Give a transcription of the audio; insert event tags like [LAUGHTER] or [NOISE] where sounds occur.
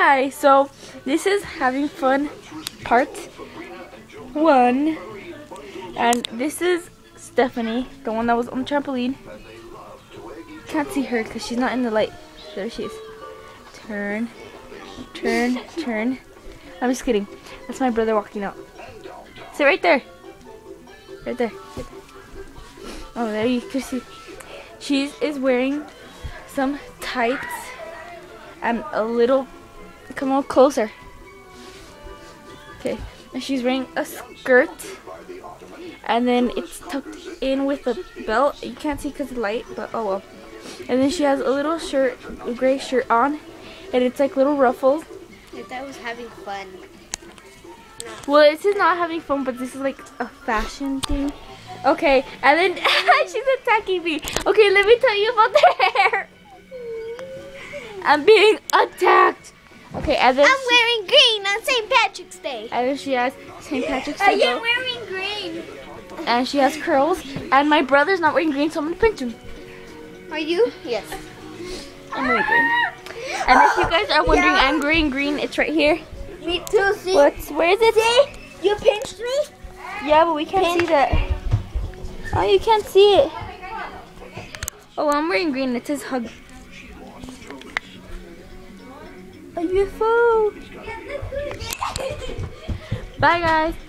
Hi. So this is having fun part one, and this is Stefany, the one that was on the trampoline. Can't see her because she's not in the light. There she is. Turn, turn, turn. I'm just kidding. That's my brother walking out. Sit right there. Right there. Right there. Oh, there you can see. She is wearing some tights and a little. Come on closer. Okay, and she's wearing a skirt, and then it's tucked in with a belt. You can't see because of the light, but oh well. And then she has a little shirt, a gray shirt on, and it's like little ruffles. If that was having fun. Well, this is not having fun, but this is like a fashion thing. Okay, and then [LAUGHS] she's attacking me. Okay, let me tell you about the [LAUGHS] hair. I'm being attacked. Okay, and then I'm wearing green on St. Patrick's Day. and then she has St. Patrick's Day, Are you wearing green. and she has curls. And my brother's not wearing green, so I'm gonna pinch him. Are you? Yes. I'm wearing green. And if you guys are wondering, I'm wearing green. It's right here. Me too. See? What's where is it? You pinched me? Yeah, but we can't see that. Oh, you can't see it. Oh, I'm wearing green. It says hug. A UFO. Bye, guys.